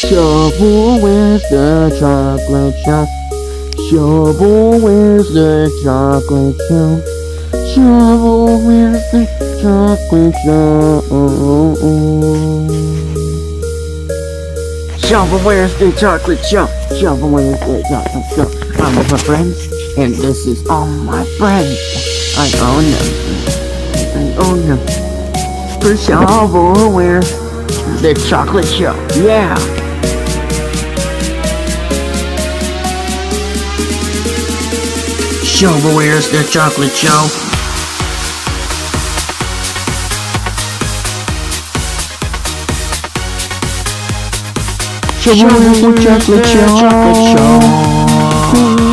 Shovelware's the chocolate shop? Shovelware's the chocolate shop? Shovelware's the chocolate shop? Shovelware's the chocolate shop? Shovelware's the chocolate shop? I'm with my friends, and this is all my friends. I own them. I own them. For shovel, where's the chocolate shop? Yeah. Shovelware's the chocolate show? Shovelware's the chocolate show?